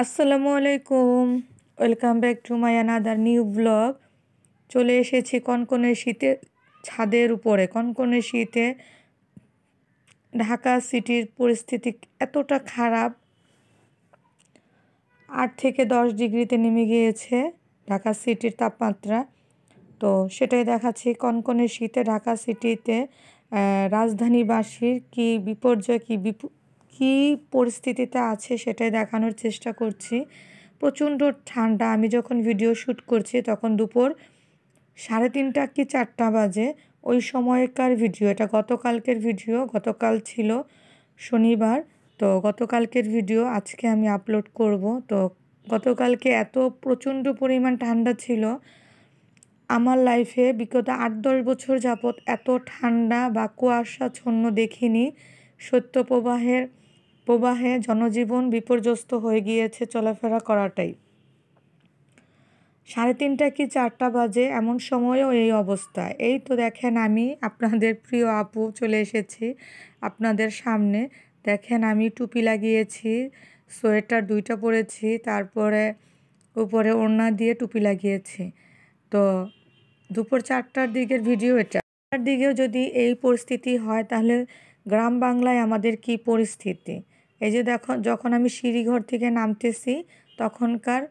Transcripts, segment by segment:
আসসালামু আলাইকুম। Welcome back to my another new blog চলে এসেছি কনকনে শীতে, ছাদের উপরে। কনকনে শীতে ঢাকা সিটির পরিস্থিতি এতটা খারাপ। আট থেকে দশ ডিগ্রিতে নেমে গিয়েছে ঢাকা সিটির তাপমাত্রা। তো সেটাই দেখাচ্ছি কনকনে শীতে ঢাকা সিটিতে রাজধানীবাসীর কি বিপর্যয়, কি বিপ কী পরিস্থিতিতে আছে সেটাই দেখানোর চেষ্টা করছি। প্রচণ্ড ঠান্ডা। আমি যখন ভিডিও শ্যুট করছি তখন দুপুর সাড়ে তিনটা কি চারটা বাজে। ওই সময়কার ভিডিও এটা গতকালকের ভিডিও গতকাল ছিল শনিবার। তো গতকালকের ভিডিও আজকে আমি আপলোড করব। তো গতকালকে এত প্রচণ্ড পরিমাণ ঠান্ডা ছিল। আমার লাইফে বিগত আট দশ বছর যাবৎ এত ঠান্ডা বা কুয়াশাচ্ছন্ন দেখিনি। সত্য প্রবাহের প্রবাহে জনজীবন বিপর্যস্ত হয়ে গিয়েছে চলাফেরা করাটাই। সাড়ে তিনটা কি চারটা বাজে? এমন সময়ও এই অবস্থা। এই তো দেখেন আমি, আপনাদের প্রিয় আপু চলে এসেছি আপনাদের সামনে। দেখেন আমি টুপি লাগিয়েছি, সোয়েটার দুইটা পরেছি, তারপরে উপরে ওড়না দিয়ে টুপি লাগিয়েছি। তো দুপুর চারটার দিকের ভিডিও এটা। চারটার দিকেও যদি এই পরিস্থিতি হয়, তাহলে গ্রাম বাংলায় আমাদের কি পরিস্থিতি? এই যে দেখো, যখন আমি সিঁড়িঘর থেকে নামতেছি, তখনকার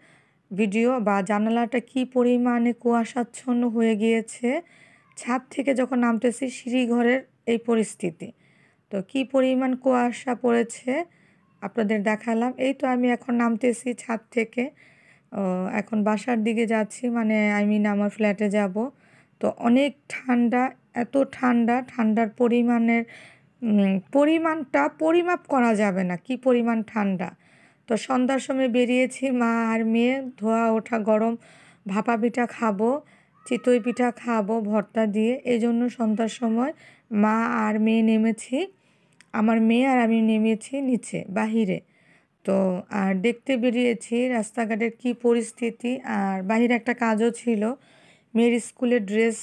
ভিডিও বা জানালাটা কি পরিমাণে কুয়াশাচ্ছন্ন হয়ে গিয়েছে, ছাদ থেকে যখন নামতেছি সিঁড়িঘরের এই পরিস্থিতি। তো কি পরিমাণ কুয়াশা পড়েছে আপনাদের দেখালাম। এই তো আমি এখন নামতেছি ছাদ থেকে। এখন বাসার দিকে যাচ্ছি মানে আই মিন আমার ফ্ল্যাটে যাব। তো অনেক ঠান্ডা, এত ঠান্ডা, ঠান্ডার পরিমাণের পরিমাণটা পরিমাপ করা যাবে না, কি পরিমাণ ঠান্ডা। তো সন্ধ্যার সময় বেরিয়েছি, মা আর মেয়ে, ধোয়া, ওঠা, গরম, ভাপা পিঠা খাব, চিতই পিঠা খাব, ভর্তা দিয়ে। এই জন্য সন্ধ্যার সময় মা আর মেয়ে নেমেছি, আমার মেয়ে আর আমি নেমেছি নিচে, বাহিরে। তো, আর দেখতে বেরিয়েছি রাস্তাঘাটের কি পরিস্থিতি, আর বাহিরে একটা কাজও ছিল, মেয়ের স্কুলের ড্রেস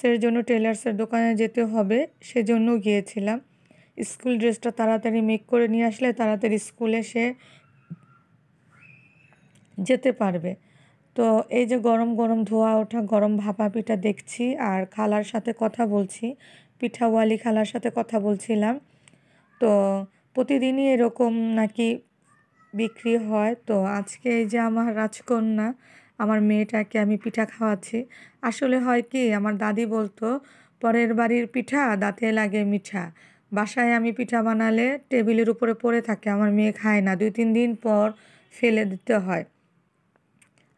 সের জন্য টেলার্সের দোকানে যেতে হবে, সেজন্য গিয়েছিলাম। স্কুল ড্রেসটা তাড়াতাড়ি মেক করে নিয়ে আসলে তাড়াতাড়ি স্কুলে সে যেতে পারবে। তো এই যে গরম গরম ধোয়া ওঠা, গরম ভাপা পিঠা দেখছি আর খালার সাথে কথা বলছি, পিঠাওয়ালি খালার সাথে কথা বলছিলাম। তো প্রতিদিনই এরকম নাকি বিক্রি হয়। তো আজকে এই যে আমার রাজকন্যা আমার মেয়েটাকে আমি পিঠা খাওয়াচ্ছি। আসলে হয় কি, আমার দাদি বলতো, পরের বাড়ির পিঠা দাঁতে লাগে মিঠা। বাসায় আমি পিঠা বানালে টেবিলের উপরে পড়ে থাকে, আমার মেয়ে খায় না। দুই, তিন দিন পর ফেলে দিতে হয়।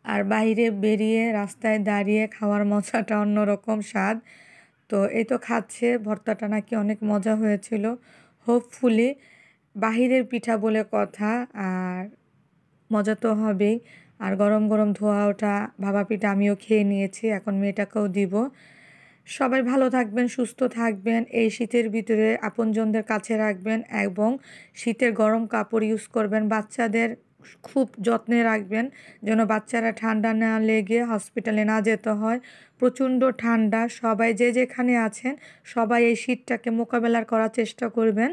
আর বাইরে বেরিয়ে রাস্তায় দাঁড়িয়ে খাওয়ার মজাটা অন্যরকম স্বাদ। তো এই তো খাচ্ছে, ভর্তাটা নাকি অনেক মজা হয়েছিল। হোপফুলি বাহিরের পিঠা বলে কথা, আর মজা তো হবেই। আর গরম গরম ধোয়া ওঠা ভাবা পিঠা আমিও খেয়ে নিয়েছি, এখন মেয়েটাকেও দিব। সবাই ভালো থাকবেন, সুস্থ থাকবেন, এই শীতের ভিতরে আপনজনদের কাছে রাখবেন এবং শীতের গরম কাপড় ইউজ করবেন। বাচ্চাদের খুব যত্নে রাখবেন, যেন বাচ্চারা ঠান্ডা না লেগে হসপিটালে না যেতে হয়। প্রচণ্ড ঠান্ডা, সবাই যে যেখানে আছেন, সবাই এই শীতটাকে মোকাবেলার করার চেষ্টা করবেন।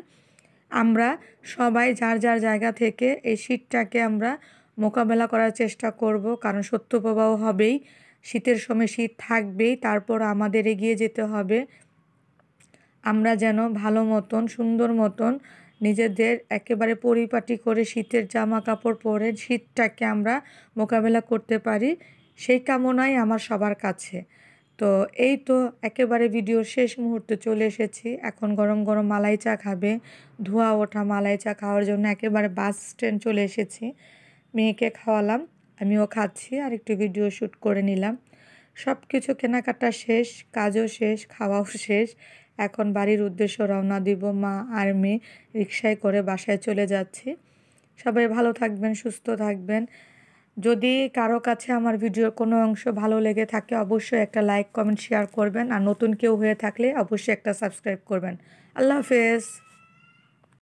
আমরা সবাই যার যার জায়গা থেকে এই শীতটাকে আমরা মোকাবেলা করার চেষ্টা করব, কারণ সত্য প্রবাহ হবেই, শীতের সময় শীত থাকবেই, তারপর আমাদের এগিয়ে যেতে হবে। আমরা যেন ভালো মতন, সুন্দর মতন নিজেদের একেবারে পরিপাটি করে শীতের জামা কাপড় পরে শীতটাকে আমরা মোকাবেলা করতে পারি, সেই কামনাই আমার সবার কাছে। তো এই তো একেবারে ভিডিওর শেষ মুহূর্তে চলে এসেছি। এখন গরম গরম মালাই চা খাবে। ধোয়া ওঠা মালাই চা খাওয়ার জন্য একেবারে বাস স্ট্যান্ড চলে এসেছি। মেয়েকে খাওয়ালাম, আমিও খাচ্ছি আর একটু ভিডিও শ্যুট করে নিলাম। সব কিছু কেনাকাটা শেষ, কাজও শেষ, খাওয়াও শেষ। এখন বাড়ির উদ্দেশ্য রওনা দিব মা আর মেয়ে রিক্সায় করে বাসায় চলে যাচ্ছি। সবাই ভালো থাকবেন, সুস্থ থাকবেন। যদি কারও কাছে আমার ভিডিওর কোনো অংশ ভালো লেগে থাকে, অবশ্যই একটা লাইক কমেন্ট শেয়ার করবেন। আর নতুন কেউ হয়ে থাকলে অবশ্যই একটা সাবস্ক্রাইব করবেন। আল্লাহ হাফেজ।